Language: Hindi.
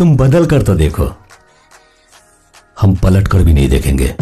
तुम बदल कर तो देखो। हम पलट कर भी नहीं देखेंगे।